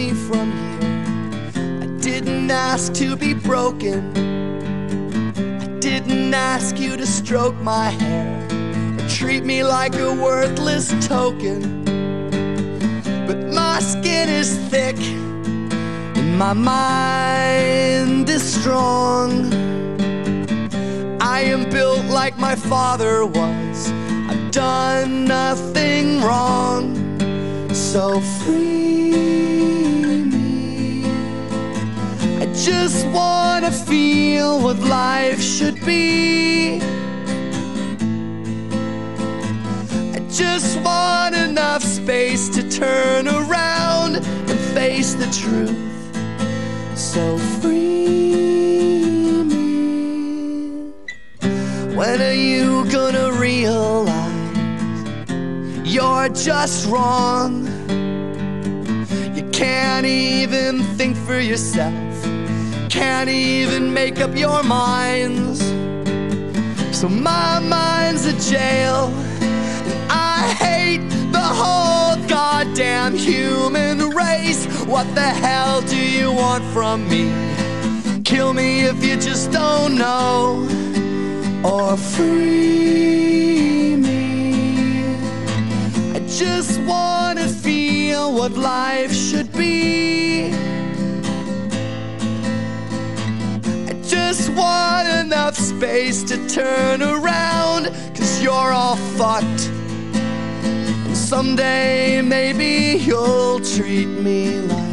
me from here. I didn't ask to be broken. I didn't ask you to stroke my hair or treat me like a worthless token. But my skin is thick and my mind is strong. I am built like my father was. I've done nothing wrong. So free just wanna feel what life should be. I just want enough space to turn around and face the truth. So free me. When are you gonna realize you're just wrong? You can't even think for yourself, can't even make up your minds. So my mind's a jail, and I hate the whole goddamn human race. What the hell do you want from me? Kill me if you just don't know, or free me. I just wanna feel what life should be. Space to turn around, cause you're all fucked. And someday maybe you'll treat me like